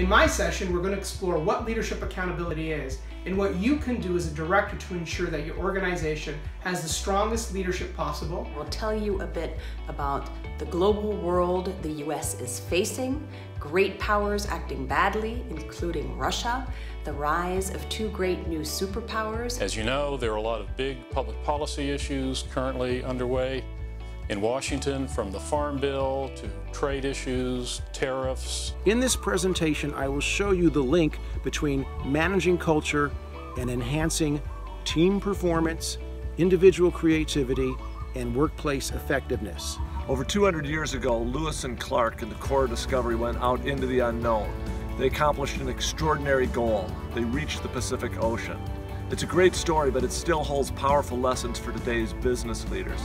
In my session, we're going to explore what leadership accountability is and what you can do as a director to ensure that your organization has the strongest leadership possible. We'll tell you a bit about the global world the US is facing, great powers acting badly, including Russia, the rise of two great new superpowers. As you know, there are a lot of big public policy issues currently underway in Washington, from the Farm Bill to trade issues, tariffs. In this presentation, I will show you the link between managing culture and enhancing team performance, individual creativity, and workplace effectiveness. Over 200 years ago, Lewis and Clark and the Corps of Discovery went out into the unknown. They accomplished an extraordinary goal. They reached the Pacific Ocean. It's a great story, but it still holds powerful lessons for today's business leaders.